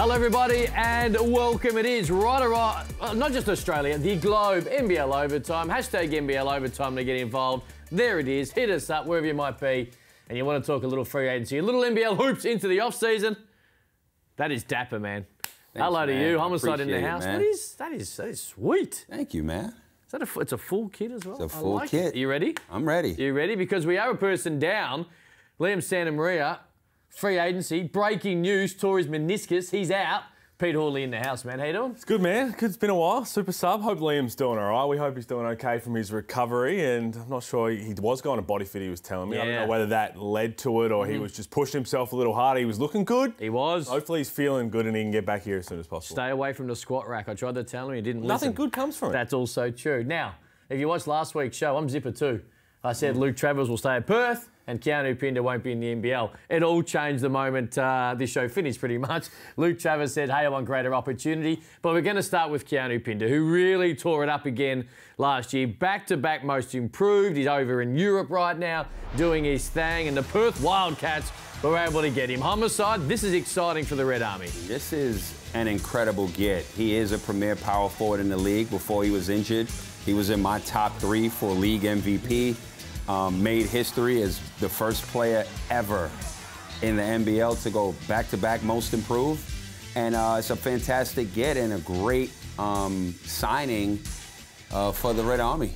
Hello, everybody, and welcome. It is right around, uh, not just Australia, the globe, NBL Overtime. Hashtag NBL Overtime to get involved. There it is. Hit us up wherever you might be, and you want to talk a little free agency, a little NBL hoops into the off season. That is dapper, man. Thanks, Hello to you, homicide in the Appreciate it, house. That is that is that is sweet. Thank you, man. Is that a? It's a full kit as well. It's a full like kit. It. You ready? I'm ready. You ready? Because we are a person down. Liam Santamaria, free agency. Breaking news: Tory's meniscus. He's out. Pete Hooley in the house, man. How you doing? It's good, man. Good. It's been a while. Super sub. Hope Liam's doing all right. We hope he's doing okay from his recovery. And I'm not sure he was going to body fit. He was telling me. I don't know whether that led to it or he mm-hmm. was just pushing himself a little harder. He was looking good. He was. Hopefully he's feeling good and he can get back here as soon as possible. Stay away from the squat rack. I tried to tell him. He didn't Nothing listen. good comes from it. That's also true. Now, if you watched last week's show, I'm Zipper too. I said Luke Travers will stay at Perth and Keanu Pinder won't be in the NBL. It all changed the moment uh, this show finished, pretty much. Luke Travers said, hey, I want greater opportunity. But we're going to start with Keanu Pinder, who really tore it up again last year. Back to back most improved. He's over in Europe right now doing his thing. And the Perth Wildcats were able to get him. Homicide, this is exciting for the Red Army. This is an incredible get. He is a premier power forward in the league before he was injured. He was in my top three for league MVP. Um, made history as the first player ever in the NBL to go back-to-back most improved. And uh, it's a fantastic get and a great um, signing uh, for the Red Army.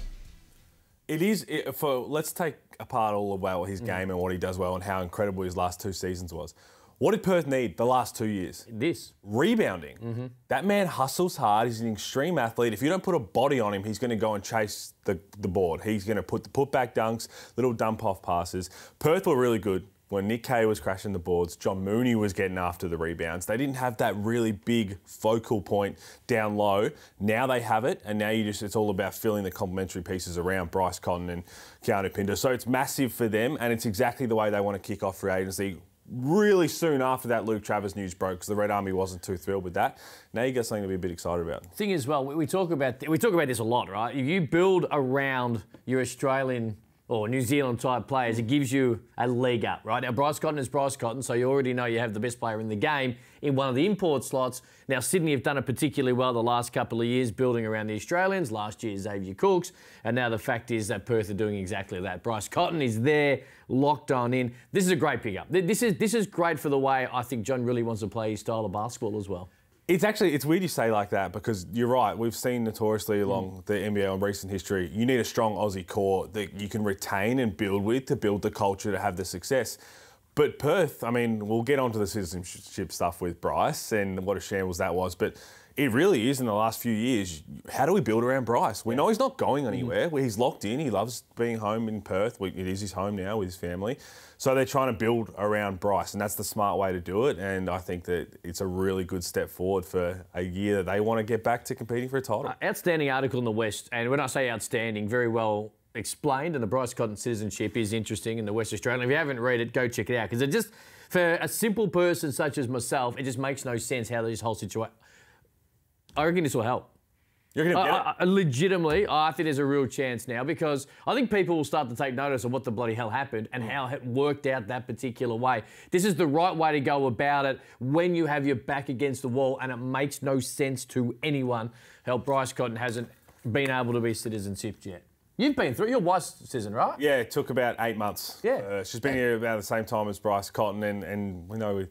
It is it, for. Let's take apart all about his game and what he does well and how incredible his last two seasons was. What did Perth need the last two years? This. rebounding. Mm-hmm. That man hustles hard. He's an extreme athlete. If you don't put a body on him, he's going to go and chase the, the board. He's going to put the putback dunks, little dump off passes. Perth were really good when Nick Kay was crashing the boards. John Mooney was getting after the rebounds. They didn't have that really big focal point down low. Now they have it, and now you just it's all about filling the complementary pieces around Bryce Cotton and Keanu Pinder. So it's massive for them, and it's exactly the way they want to kick off free agency really soon after that Luke Travers news broke because the Red Army wasn't too thrilled with that. Now you got something to be a bit excited about. thing is, well, we, talk about we talk about this a lot, right? If you build around your Australian or New Zealand type players, it gives you a leg up, right? Now, Bryce Cotton is Bryce Cotton, so you already know you have the best player in the game in one of the import slots. Now, Sydney have done it particularly well the last couple of years, building around the Australians. Last year, Xavier Cooks, and now the fact is that Perth are doing exactly that. Bryce Cotton is there, locked on in. This is a great pickup. This is this is great for the way I think John really wants to play his style of basketball as well. It's actually it's weird you say like that because you're right. We've seen notoriously mm. along the NBA in recent history, you need a strong Aussie core that you can retain and build with to build the culture to have the success. But Perth, I mean, we'll get onto the citizenship stuff with Bryce and what a shambles that was, but it really is in the last few years. How do we build around Bryce? We know he's not going mm-hmm. anywhere. He's locked in. He loves being home in Perth. It is his home now with his family. So they're trying to build around Bryce, and that's the smart way to do it. And I think that it's a really good step forward for a year that they want to get back to competing for a title. Uh, outstanding article in the West, and when I say outstanding, very well explained. And the Bryce Cotton citizenship is interesting in the West Australian. If you haven't read it, go check it out because it just, for a simple person such as myself, it just makes no sense how this whole situation. I reckon this will help. You're going to I, it. I- legitimately, I think there's a real chance now because I think people will start to take notice of what the bloody hell happened and how it worked out that particular way. This is the right way to go about it when you have your back against the wall and it makes no sense to anyone how Bryce Cotton hasn't been able to be citizenship yet. You've been through, your wife's citizen, right? Yeah, it took about eight months. Yeah. Uh, she's been here about the same time as Bryce Cotton, and, and we know,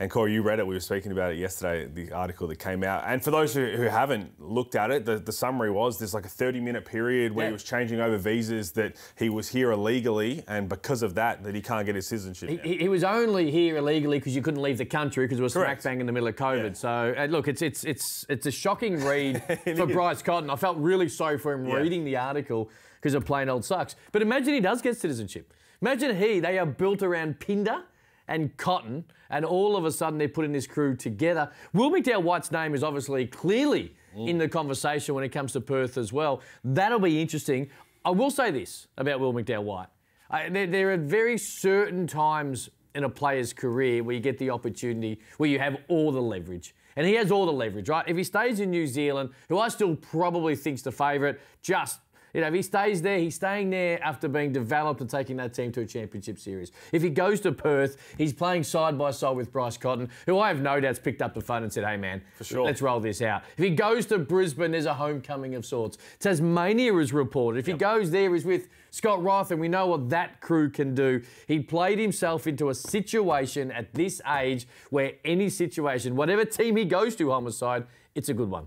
and Corey, you read it. We were speaking about it yesterday, the article that came out. And for those who, who haven't looked at it, the, the summary was there's like a 30 minute period where Yeah. he was changing over visas that he was here illegally, and because of that, that he can't get his citizenship. He, he was only here illegally because you couldn't leave the country because it was smack bang in the middle of COVID. Yeah. So uh, look, it's it's it's it's a shocking read for is. Bryce Cotton. I felt really sorry for him Yeah. reading the article because it plain old sucks. But imagine he does get citizenship. Imagine he they are built around Pinder and Cotton, and all of a sudden they're putting this crew together. Will McDowell White's name is obviously clearly mm. in the conversation when it comes to Perth as well. That'll be interesting. I will say this about Will McDowell White. I, there, there are very certain times in a player's career where you get the opportunity where you have all the leverage. And he has all the leverage, right? If he stays in New Zealand, who I still probably think's the favourite, just You know, if he stays there, he's staying there after being developed and taking that team to a championship series. If he goes to Perth, he's playing side by side with Bryce Cotton, who I have no doubt's picked up the phone and said, hey, man, For sure. let's roll this out. If he goes to Brisbane, there's a homecoming of sorts. Tasmania is reported. If he goes there, he's with Scott Roth, and we know what that crew can do. He played himself into a situation at this age where any situation, whatever team he goes to, homicide, it's a good one.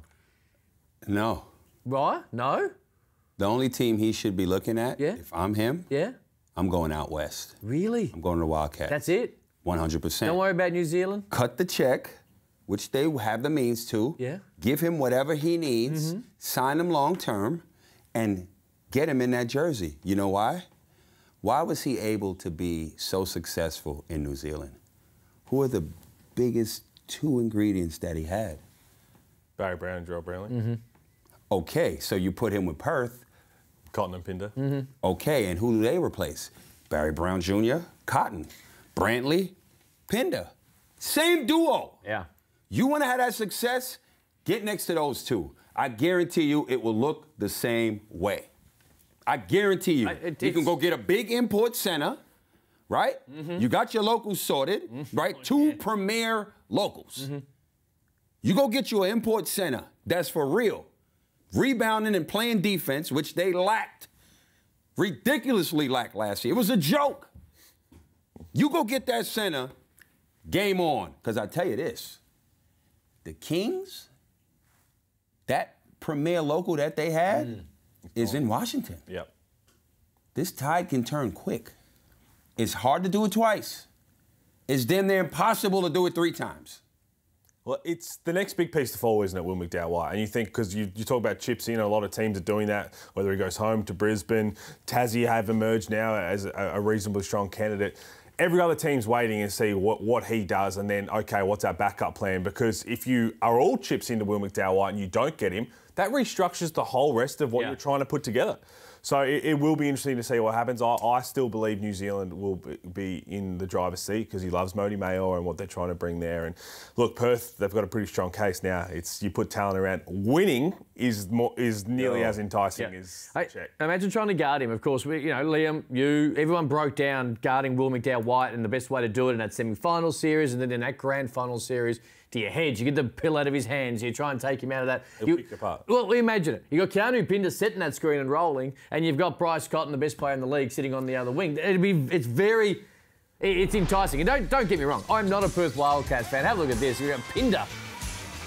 No. Right? No? The only team he should be looking at, Yeah. if I'm him, Yeah? I'm going out west. Really? I'm going to the Wildcats. That's it? 100%. Don't worry about New Zealand? Cut the check, which they have the means to. Yeah. Give him whatever he needs, sign him long term, and get him in that jersey. You know why? Why was he able to be so successful in New Zealand? Who are the biggest two ingredients that he had? Barry Brown and Jarrell Brantley. Mm-hmm. Okay, so you put him with Perth. Cotton and Pinder. Mm-hmm. Okay, and who do they replace? Barry Brown Jr., Cotton, Brantley, Pinder. Same duo. Yeah. You want to have that success? Get next to those two. I guarantee you it will look the same way. I guarantee you. I- it- you can go get a big import center, right? Mm-hmm. You got your locals sorted, right? Two premier locals. Mm-hmm. You go get you an import center that's for real, rebounding and playing defense, which they lacked, ridiculously lacked last year. It was a joke. You go get that center, game on. Because I tell you this, the Kings, that premier local that they had, mm. is in Washington. Yep. This tide can turn quick. It's hard to do it twice. It's damn near impossible to do it three times. Well, it's the next big piece to follow, isn't it, Will McDowell White? And you think, because you, you talk about chips in, a lot of teams are doing that, whether he goes home to Brisbane, Tassie have emerged now as a, a reasonably strong candidate. Every other team's waiting and see what, what he does, and then, okay, what's our backup plan? Because if you are all chips into Will McDowell White and you don't get him, that restructures the whole rest of what Yeah. you're trying to put together. So it, it will be interesting to see what happens. I, I still believe New Zealand will be- in the driver's seat because he loves Mody Maor and what they're trying to bring there. And look, Perth, they've got a pretty strong case now. It's you put talent around. Winning is more is nearly Yeah. as oh, enticing Yeah. as check. imagine trying to guard him. Of course, we, you know, Liam, you, everyone broke down guarding Will McDowell White, and the best way to do it in that semi-final series and then in that grand final series, to your hedge. You get the pill out of his hands. You try and take him out of that. He'll you, pick apart. Well, imagine it. You've got Keanu Pinder setting that screen and rolling, and you've got Bryce Cotton, the best player in the league, sitting on the other wing. It'd be, it's very, it's enticing. And don't, don't get me wrong. I'm not a Perth Wildcats fan. Have a look at this. You've got Pinder.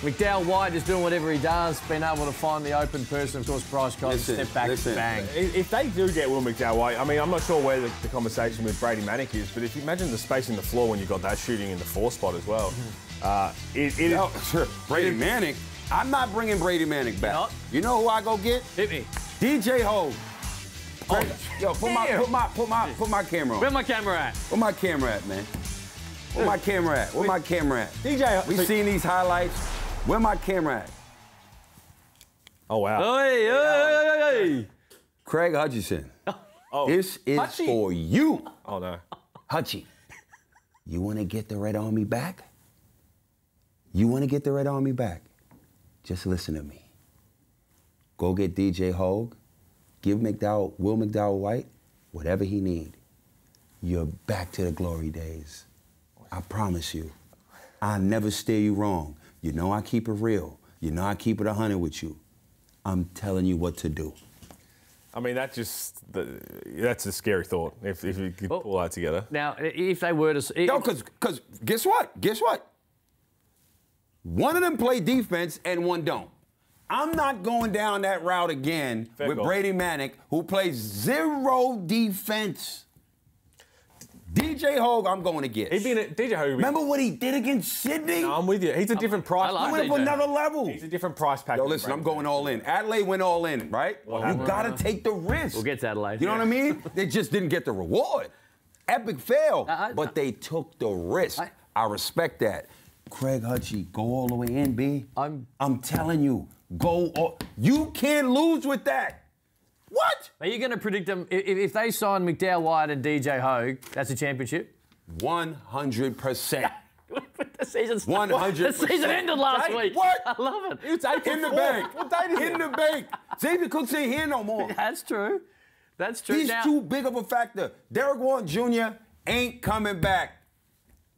McDowell White is doing whatever he does, being able to find the open person. Of course, Bryce Cotton, Listen, step back, listen. bang. If if they do get Will McDowell White, I mean, I'm not sure where the, the conversation with Brady Manek is, but if you imagine the space in the floor when you've got that shooting in the four spot as well, mm-hmm. Uh, it, it No, sure. Brady Manek. I'm not bringing Brady Manek back. not? You know who I go get? Hit me. DJ Ho. Oh, Yo, put my damn. put my put my put my camera on. Where on. my camera at? Where my camera at, man? Where my camera at? Where my camera at? DJ, We seen these highlights. Where my camera at? Oh wow. Hey, hey, hey, hey. Craig Hutchison. Oh, This is Hutchie. for you, oh no. Hutchie. You want to get the Red Army back? You want to get the Red Army back? Just listen to me. Go get DJ Hogue. Give McDowell, Will McDowell White, whatever he need. You're back to the glory days. I promise you. I never steer you wrong. You know I keep it real. You know I keep it a 100 with you. I'm telling you what to do. I mean, that just the, that's a scary thought if, if you could Well- pull that together. Now, if they were to. If, No, because because guess what? Guess what? One of them play defense and one don't. I'm not going down that route again Fair with call. Brady Manek, who plays zero defense. DJ Hogue, I'm going to get. He'd be in a, DJ Ho. would be- Remember what he did against Sydney? No, I'm with you. He's a different price. I like he pack. went up another level. He's a different price pack. Yo, than listen, I'm going all in. Adelaide went all in, right? you got to take the risk. We'll get to Adelaide. You know what I mean? They just didn't get the reward. Epic fail, I- I- but they took the risk. I- I, respect that. Craig Hutchie, go all the way in, B. I'm- I'm telling you, go. All, you can't lose with that. What? Are you going to predict them? If, if they sign McDowell White and DJ Hogue, that's a championship? 100%. The season's 100%. The season ended last week. what? I love it. It's April In the bank. What date is In it? the bank. Xavier Cooks ain't here no more. That's true. That's true. He's now, too big of a factor. Derrick Walton Jr. ain't coming back.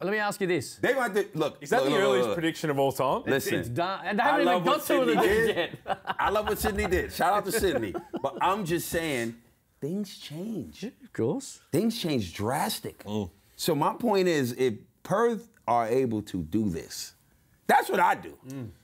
Let me ask you this. They might to look. Is that look, the look, earliest look. prediction of all time? Listen, It's done. And they I haven't love even what got to the Sydney did. yet. I love what Sydney did. Shout out to Sydney. But I'm just saying, things change. Of course. Things change drastic. Mm. So my point is, if Perth are able to do this, that's what I do.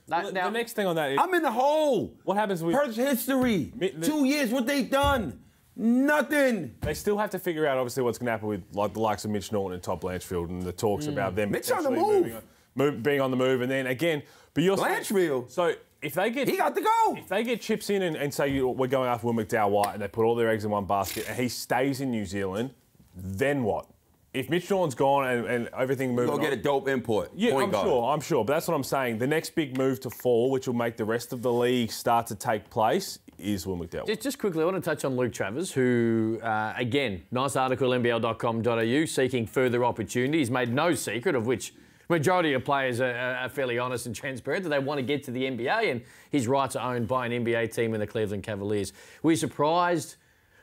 Now, the now- next thing on that is I'm in the hole. What happens with- Perth's history? Mi- the- Two years, what they've done? Nothing. they still have to figure out obviously what's going to happen with like the likes of Mitch Norton and Todd Blanchfield and the talks about them Mm. Mitch on the move. on- move- being on the move, and then again, but you're Blanchfield? So if they get He got to go. If they get chips in and, and say you, we're going after Will McDowell White and they put all their eggs in one basket and he stays in New Zealand, then what? If Mitch Norton's gone and, and everything moving Go get a dope import. yeah, point I'm guard. sure, I'm sure. But that's what I'm saying. The next big move to fall, which will make the rest of the league start to take place, is Will McDowell. Just, just quickly, I want to touch on Luke Travers, who, uh, again, nice article, nbl.com.au, seeking further opportunities. Made no secret of which majority of players are, are fairly honest and transparent that they want to get to the NBA, and his rights are owned by an NBA team in the Cleveland Cavaliers. Were you surprised?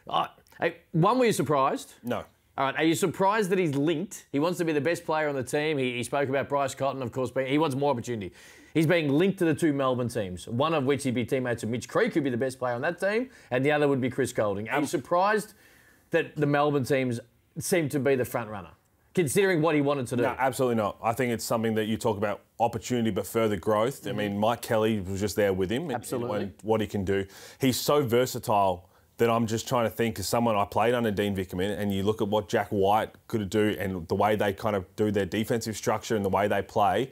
Uh, hey, one, were you surprised? no. All right, are you surprised that he's linked? He wants to be the best player on the team. He, he spoke about Bryce Cotton, of course, being, he wants more opportunity. He's being linked to the two Melbourne teams, one of which he'd be teammates with Mitch Creek, who'd be the best player on that team, and the other would be Chris Goulding. Are you surprised that the Melbourne teams seem to be the front runner, considering what he wanted to do? No, absolutely not. I think it's something that you talk about opportunity but further growth. I mm-hmm. mean, Mike Kelly was just there with him. Absolutely. And what he can do. He's so versatile that I'm just trying to think as someone I played under Dean Vickerman and you look at what Jack White could do and the way they kind of do their defensive structure and the way they play.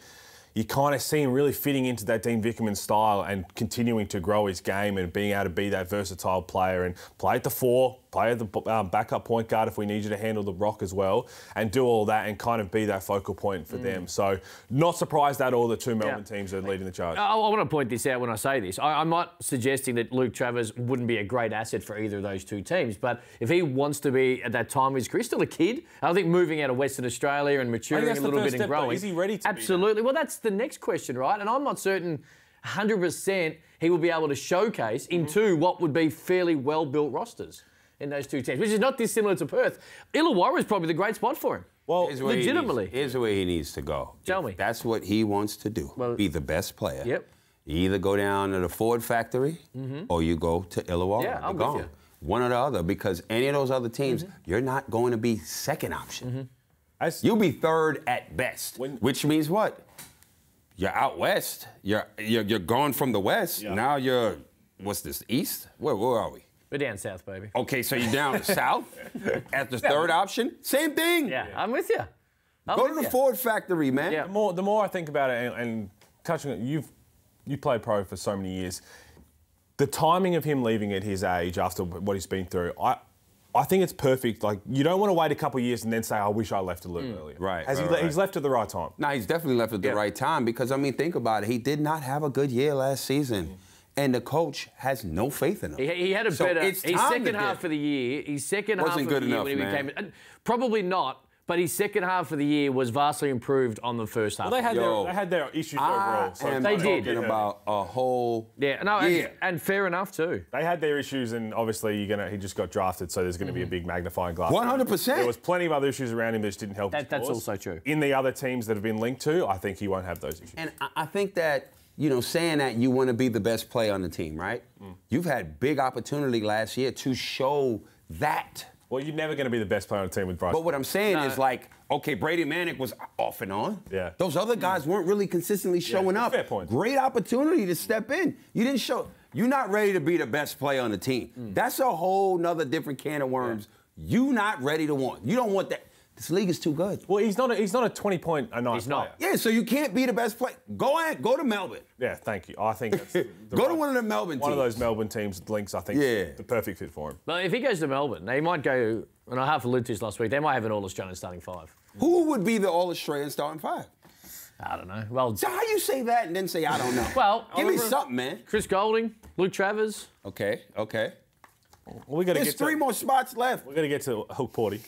You kind of see him really fitting into that Dean Vickerman style and continuing to grow his game and being able to be that versatile player and play at the four, play the um, backup point guard if we need you to handle the rock as well, and do all that and kind of be that focal point for them. So, not surprised at all the two Melbourne Yeah. teams are leading the charge. I, I want to point this out when I say this. I, I'm not suggesting that Luke Travers wouldn't be a great asset for either of those two teams, but if he wants to be at that time of his career, still a kid, I think moving out of Western Australia and maturing a little bit and step, though. growing. Is he ready to? Absolutely. Well, that's the next question, right? And I'm not certain 100% he will be able to showcase Mm-hmm. into what would be fairly well built rosters in those two teams, which is not dissimilar to Perth. Illawarra is probably the great spot for him. well, Here's where he needs- Legitimately. here's where he needs to go. Tell If me. That's what he wants to do. Well- be the best player. Yep. You either go down to the Forde factory mm-hmm. or you go to Illawarra. Yeah, I'm You're with you. One or the other, because any of those other teams, mm-hmm. you're not going to be second option. Mm-hmm. as- You'll be third at best. When- which means what? You're out west. You're you're, you're gone from the west. Yeah. Now you're what's this east? Where where are we? We're down south, baby. Okay, so you're down south as the third option. Same thing. Yeah, I'm with you. I'm Go with to the you. Forde factory, man. Yeah. the more the more I think about it, and, and touching it, you've you played pro for so many years. The timing of him leaving at his age after what he's been through, I. I think it's perfect. Like you don't want to wait a couple of years and then say, "I wish I left a little mm. earlier." Right, Has right, le- right. He's left at the right time. No, he's definitely left at the Yeah. right time because I mean, think about it. He did not have a good year last season, mm-hmm. And the coach has no faith in him. He, he had a So better. it's his second half get- of the year. His second half Wasn't of good the year enough, when he man. became probably not. But his second half of the year was vastly improved on the first half. Well, they had Yo. their they had their issues I overall. So am They talking did. about a whole yeah, no, and, year. and fair enough too. They had their issues, and obviously you're gonna. He just got drafted, so there's going to be a mm-hmm. big magnifying glass. 100%. There was plenty of other issues around him that just didn't help. That- his that's cause. also true. In the other teams that have been linked to, I think he won't have those issues. And I- I think that, you know, saying that you want to be the best player on the team, right? Mm. You've had big opportunity last year to show that. well, you're never going to be the best player on the team with Bryce. But what I'm saying is like, okay, Brady Manek was off and on. Yeah. Those other guys weren't really consistently showing up. fair point. Great opportunity to step in. You didn't show. You're not ready to be the best player on the team. Mm. That's a whole nother different can of worms. You not ready to want. You don't want that. This league is too good. well, he's not. A, he's not a 20 point a night He's not. player. Yeah, so you can't be the best player. Go ahead, go to Melbourne. Yeah, thank you. I think that's the Go to one of the Melbourne one of those Melbourne teams links. I think Yeah. the perfect fit for him. But if he goes to Melbourne, they might go. And I half alluded to this last week. They might have an All Australian starting five. Who would be the All Australian starting five? I don't know. Well, So how you say that and then say I don't know? well, give me something, man. Chris Goulding, Luke Travers. Okay, okay. Well, we got to There's get three to, more spots left. We're gonna get to Hukporti.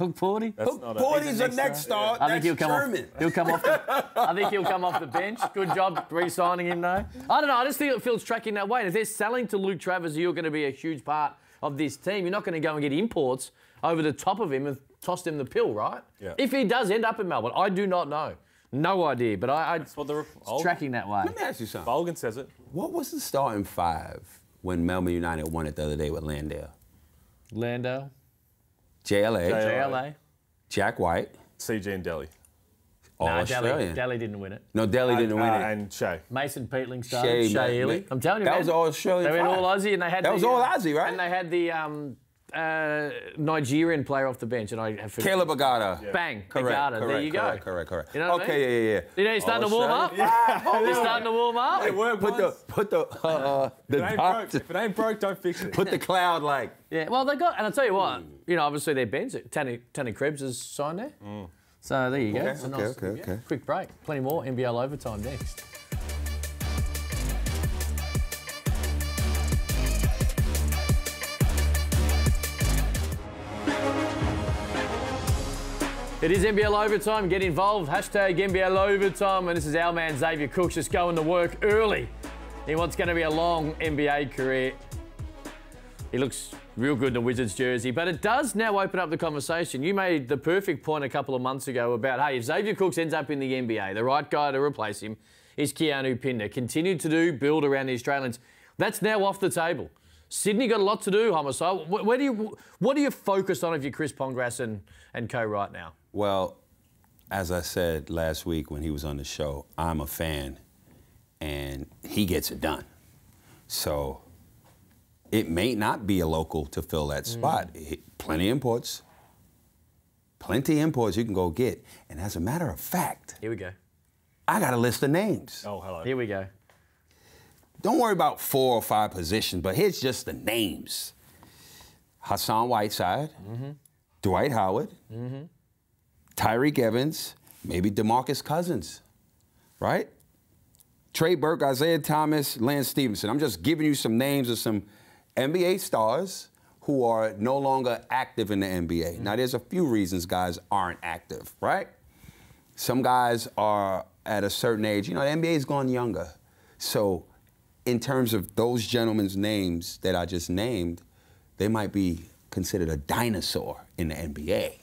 Hukporti. That's not a- Porty's the next star. I think That's he'll come German. off. He'll come off. The, I think he'll come off the bench. Good job re-signing him, though. I don't know. I just think it feels tracking that way. And if they're selling to Luke Travers, you're going to be a huge part of this team. You're not going to go and get imports over the top of him and toss him the pill, right? Yeah. If he does end up in Melbourne, I do not know. No idea. But I, I That's what the it's Olga, tracking that way. Let me ask you something. Olgun says it. What was the starting five when Melbourne United won it the other day with Landale? Lando, JLA, JLA. JLA. Jack White, CG and Delhi. all Nah, Delhi, Australian. Delhi didn't win it. No, Delhi didn't and, win uh, it. And Shea. Mason Peatling started. Shea, Shea, man, I'm telling you, That man. was all Australian They went all Aussie, and they had That the, was all uh, Aussie, right? And they had the um, uh, Nigerian player off the bench, and I have forgotten. Caleb Agada. Bang, Correct, Agada. correct, there you go. correct, correct, correct. You know what I okay, mean? yeah, yeah, You know, you're starting to warm up. Australian? You're starting to warm up. It worked Put the, put the, uh, uh the If it ain't dot- broke, if it ain't broke, don't fix it. put the cloud like. Yeah, well, they got, and I'll tell you what, you know, obviously their bench, Tanny, Tanner Krebs has signed there. So there you go. Okay, It's a okay, nice- okay, okay. Quick break. Plenty more NBL overtime next. It is NBL overtime. Get involved. Hashtag NBL overtime. And this is our man Xavier Cooks just going to work early in what's going to be a long NBA career. He looks real good in the Wizards jersey, but it does now open up the conversation. You made the perfect point a couple of months ago about hey, if Xavier Cooks ends up in the NBA, the right guy to replace him is Keanu Pinder. Continue to do build around the Australians. That's now off the table. Sydney got a lot to do, homicide. Wh- Where do you, what do you focus on if you're Chris Pongras and, and co right now? Well, as I said last week when he was on the show, I'm a fan, and he gets it done. So it may not be a local to fill that mm. spot. He- Plenty imports, plenty imports you can go get. And as a matter of fact, Here we go. I got a list of names. Oh, hello. Here we go. Don't worry about four or five positions, but here's just the names: Hassan Whiteside, mm-hmm. Dwight Howard, mm-hmm. Tyreke Evans, maybe Demarcus Cousins, right? Trey Burke, Isaiah Thomas, Lance Stephenson. I'm just giving you some names of some NBA stars who are no longer active in the NBA. Mm-hmm. Now, there's a few reasons guys aren't active, right? Some guys are at a certain age. You know, the NBA's gone younger. So, in terms of those gentlemen's names that I just named, they might be considered a dinosaur in the NBA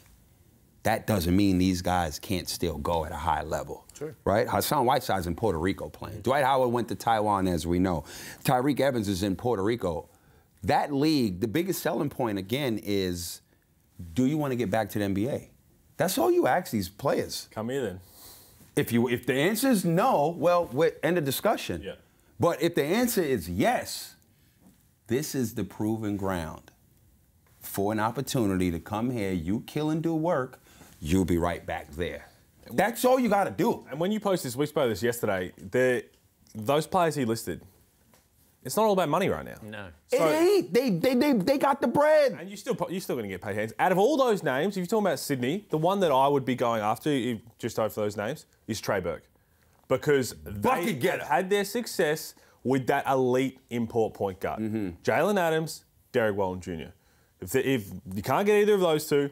that doesn't mean these guys can't still go at a high level. Sure. Right? Hassan Whiteside's in Puerto Rico playing. Dwight Howard went to Taiwan, as we know. Tyreke Evans is in Puerto Rico. That league, the biggest selling point again is do you want to get back to the NBA? That's all you ask these players. Come here then. If you if the answer is no, well, end of discussion. Yeah. But if the answer is yes, this is the proven ground for an opportunity to come here, you kill and do work, you'll be right back there. That's all you got to do. And when you post this, we spoke this yesterday. The those players he listed, it's not all about money right now. No. it ain't. They, they, they, they got the bread. And you still you're still going to get paid hands. Out of all those names, if you're talking about Sydney, the one that I would be going after, if- just over those names, is Trey Burke, because they Bucket getter. have had their success with that elite import point guard, Mm-hmm. Jalen Adams, Derrick Walton Jr. If, the, if you can't get either of those two,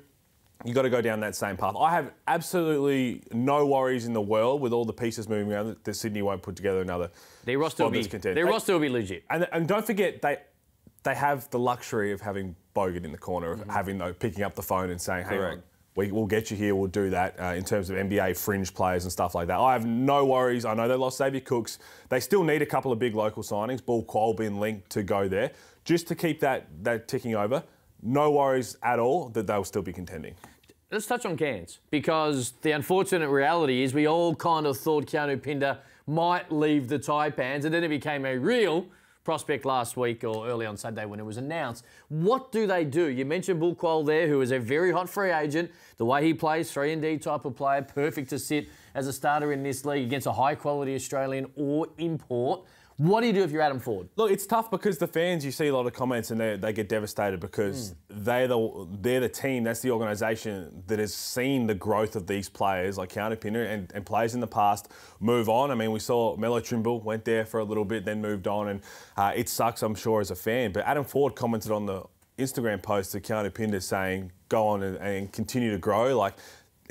you got to go down that same path. I have absolutely no worries in the world with all the pieces moving around that, Sydney won't put together another. Their roster will be, their They- roster will be legit. and, and don't forget, they they have the luxury of having Bogut in the corner, of having though picking up the phone and saying, "Hey, Correct. we, we'll get you here. We'll do that." Uh, in terms of NBA fringe players and stuff like that, I have no worries. I know they lost Xavier Cooks. They still need a couple of big local signings. Bul Kuol being linked to go there, just to keep that that ticking over. No worries at all that they'll still be contending. Let's touch on Cairns because the unfortunate reality is we all kind of thought Keanu Pinder might leave the Taipans, and then it became a real prospect last week or early on Sunday when it was announced. What do they do? You mentioned Bul there, who is a very hot free agent. The way he plays, 3 and D type of player, perfect to sit as a starter in this league against a high quality Australian or import. What do you do if you're Adam Forde? Look, it's tough because the fans, you see a lot of comments and they, they get devastated because they're the they're the team, that's the organisation that has seen the growth of these players like Pinder and, and players in the past move on. I mean, we saw Melo Trimble went there for a little bit, then moved on, and uh, it sucks, I'm sure, as a fan. But Adam Forde commented on the Instagram post to Keanu Pinder saying, go on and, and continue to grow. Like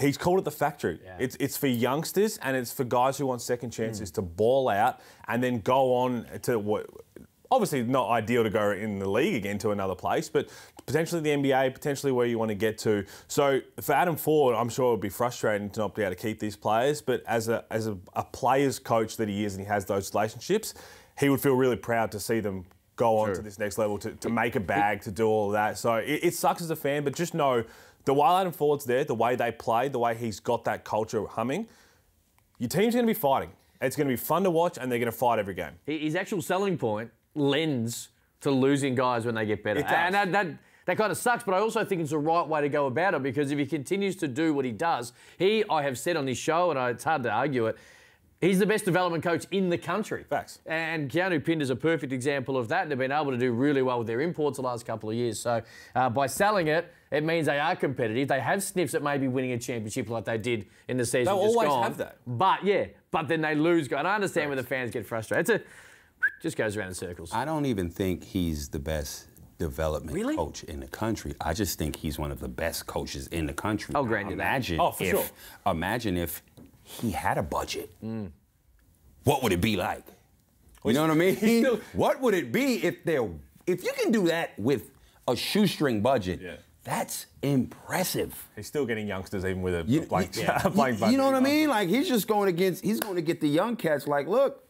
he's called it the factory. Yeah. It's it's for youngsters and it's for guys who want second chances to ball out and then go on to what. Obviously, not ideal to go in the league again to another place, but potentially the NBA, potentially where you want to get to. So for Adam Forde, I'm sure it would be frustrating to not be able to keep these players. But as a as a, a players coach that he is, and he has those relationships, he would feel really proud to see them go on to this next level to, to make a bag, to do all of that. So it, it sucks as a fan, but just know the while Adam Forde's there, the way they play, the way he's got that culture humming, your team's going to be fighting. It's going to be fun to watch, and they're going to fight every game. his actual selling point lends to losing guys when they get better. And that, that, that kind of sucks, but I also think it's the right way to go about it because if he continues to do what he does, he, I have said on this show, and it's hard to argue it, he's the best development coach in the country. Facts. And Keanu Pinder's a perfect example of that. And they've been able to do really well with their imports the last couple of years. So uh, by selling it, it means they are competitive. They have sniffs at maybe winning a championship like they did in the season They'll just always gone. have that. But yeah, but then they lose. And I understand where the fans get frustrated. It's a just goes around in circles. I don't even think he's the best development Really? coach in the country. I just think he's one of the best coaches in the country. I'll grant you imagine Oh, for if, sure. Imagine if he had a budget. Mm. What would it be like? You know what I mean? still- what would it be if there if you can do that with a shoestring budget? Yeah. That's impressive. He's still getting youngsters even with a You, blank, you- blank you- you know what I mean? Like he's just going against. He's going to get the young cats. Like, look,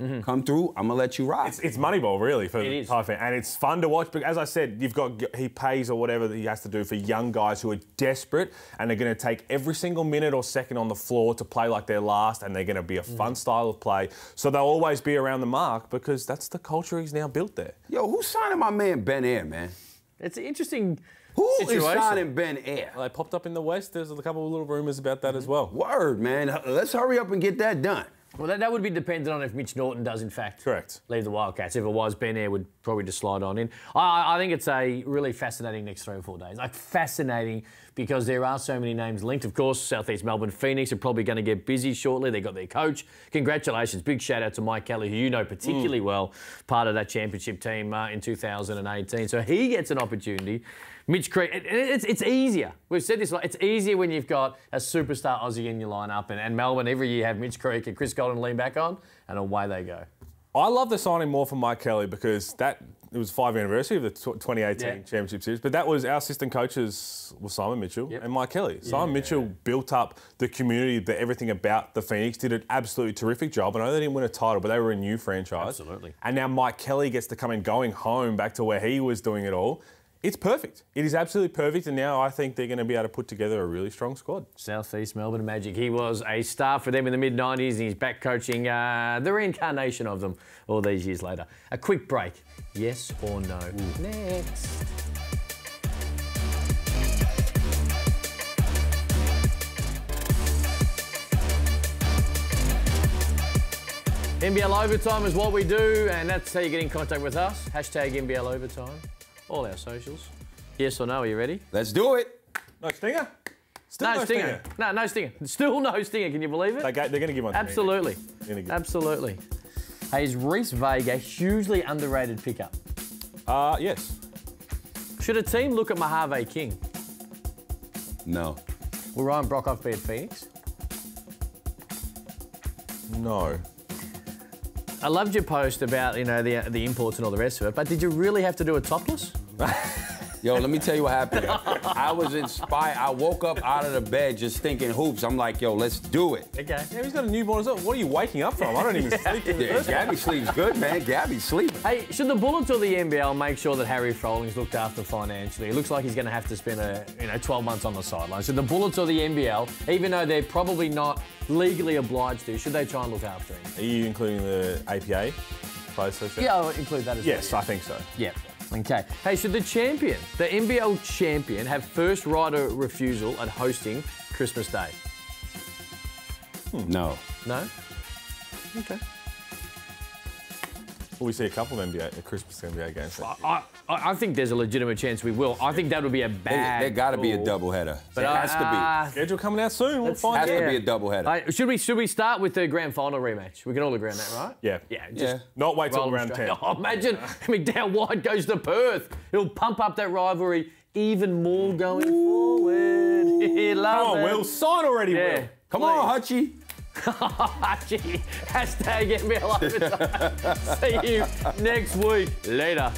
mm-hmm. come through. I'm gonna let you rock. It's, it's Moneyball, really, for the is. Thai fan. And it's fun to watch. But as I said, you've got he pays or whatever that he has to do for young guys who are desperate and they're going to take every single minute or second on the floor to play like they're last, and they're going to be a mm-hmm. fun style of play. So they'll always be around the mark because that's the culture he's now built there. Yo, who's signing my man Ben Ayre, man? It's interesting Who is situation. signing Ben Ayre? They popped up in the West. There's a couple of little rumours about that as well. Word, man. Let's hurry up and get that done. Well, that, that would be dependent on if Mitch Norton does, in fact, Correct. leave the Wildcats. If it was, Ben Ayre would probably just slide on in. I- I, I think it's a really fascinating next three or four days. Like, fascinating because there are so many names linked. Of course, Southeast Melbourne Phoenix are probably going to get busy shortly. They got their coach. Congratulations. Big shout out to Mike Kelly, who you know particularly well, part of that championship team uh, in 2018. So he gets an opportunity. Mitch Creek, it- it's, it's easier. We've said this, a lot. it's easier when you've got a superstar Aussie in your lineup. And, and Melbourne every year have Mitch Creek and Chris Goulding lean back on, and away they go. I love the signing more for Mike Kelly because that it was five anniversary of the 2018 Yeah. Championship Series, but that was our assistant coaches was Simon Mitchell Yep. and Mike Kelly. Simon Mitchell built up the community, the everything about the Phoenix, did an absolutely terrific job. I know they didn't win a title, but they were a new franchise. Absolutely. And now Mike Kelly gets to come in, going home back to where he was doing it all. It's perfect. It is absolutely perfect, and now I think they're going to be able to put together a really strong squad. Southeast Melbourne Magic. He was a star for them in the mid 90s, and he's back coaching uh, the reincarnation of them all these years later. A quick break. Yes or no? Next. NBL Overtime is what we do, and that's how you get in contact with us. Hashtag NBL Overtime. All our socials. Yes or no? Are you ready? Let's do it. No stinger. Still No, stinger. No, no stinger. Still no stinger. Can you believe it? They ga- they're going to give one. to me. Absolutely. Absolutely. Hey, is Rhys Vague hugely underrated pickup? Uh, yes. Should a team look at Mojave King? No. Will Ryan Brockhoff be at Phoenix? No. I loved your post about you know the the imports and all the rest of it, but did you really have to do a topless? Yo, let me tell you what happened. I was inspired. I woke up out of the bed just thinking hoops. I'm like, yo, let's do it. Okay. Yeah, he's got a newborn as well. What are you waking up from? I don't even sleep in Yeah. Gabby sleeps good, man. Gabby's sleeping. Hey, should the Bullets or the NBL make sure that Harry Froling's looked after financially? It looks like he's going to have to spend a you know 12 months on the sidelines. So the Bullets or the NBL, even though they're probably not legally obliged to, should they try and look after him? Are you including the APA? Players Association? Yeah, I'll include that as Yes, well. I think so. Yeah. Okay. Hey, should the champion, the NBL champion, have first right of refusal at hosting Christmas Day? No. No? Okay. Will we see a couple of NBA, uh, Christmas NBA games? I, I, I think there's a legitimate chance we will. I think that would be a There, bad. there got to be a call. doubleheader. But There has to uh, Schedule coming out soon. We'll Let's- find Has out. to be a doubleheader. Hey, should we should we start with the grand final rematch? We can all agree on that, right? Yeah. Yeah. Just Yeah. Not wait till roll round 10. Oh, imagine McDowell White goes to Perth. It'll pump up that rivalry even more going forward. Love Come on, it. Will. Sign already, Yeah. Will. Come on, Hutchie. Hashtag NBL overtime. See you next week. Later.